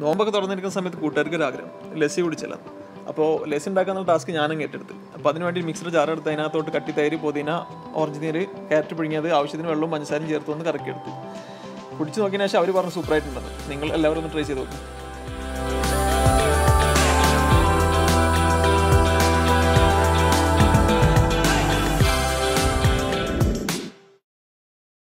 നോമ്പൊക്കെ തുറന്നിരിക്കുന്ന സമയത്ത് കൂട്ടുകാർക്ക് ഒരു ആഗ്രഹം ലസ്സി കുടിച്ചല്ല. അപ്പോൾ ലസ്സി ഉണ്ടാക്കുന്ന ടാസ്ക് ഞാനും ഏറ്റെടുത്ത്. അപ്പോൾ അതിനുവേണ്ടി മിക്സർ ജാർ എടുത്ത് അതിനകത്തോട്ട് കട്ടി തൈര് പുതിന ഓറഞ്ച് നീര് ക്യാരറ്റ് പിഴിഞ്ഞത് ആവശ്യത്തിന് വെള്ളവും പഞ്ചസാരയും ചേർത്ത് ഒന്ന് കറക്കി എടുത്തു കുടിച്ച് നോക്കിയതിന് ശേഷം അവർ പറഞ്ഞു സൂപ്പറായിട്ടുണ്ടെന്ന് നിങ്ങൾ എല്ലാവരും ഒന്ന് ട്രൈ ചെയ്ത് നോക്കും.